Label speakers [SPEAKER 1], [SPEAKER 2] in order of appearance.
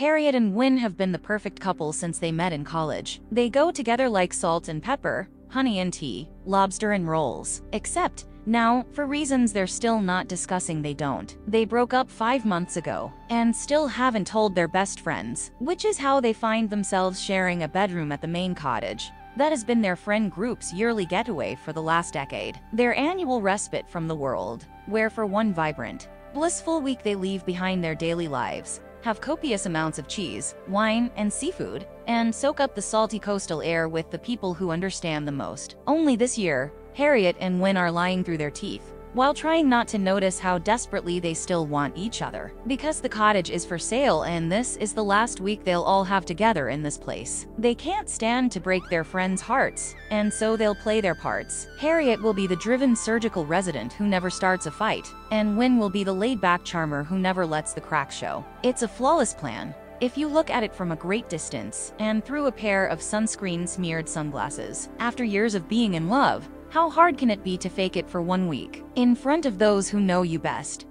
[SPEAKER 1] Harriet and Win have been the perfect couple since they met in college. They go together like salt and pepper, honey and tea, lobster and rolls. Except, now, for reasons they're still not discussing they don't. They broke up five months ago, and still haven't told their best friends, which is how they find themselves sharing a bedroom at the Maine cottage. That has been their friend group's yearly getaway for the last decade, their annual respite from the world, where for one vibrant, blissful week they leave behind their daily lives, have copious amounts of cheese, wine, and seafood, and soak up the salty coastal air with the people who understand the most. Only this year, Harriet and Win are lying through their teeth, while trying not to notice how desperately they still want each other. Because the cottage is for sale and this is the last week they'll all have together in this place. They can't stand to break their friends' hearts, and so they'll play their parts. Harriet will be the driven surgical resident who never starts a fight, and Win will be the laid-back charmer who never lets the cracks show. It's a flawless plan, if you look at it from a great distance and through a pair of sunscreen-smeared sunglasses. After years of being in love, how hard can it be to fake it for one week, in front of those who know you best?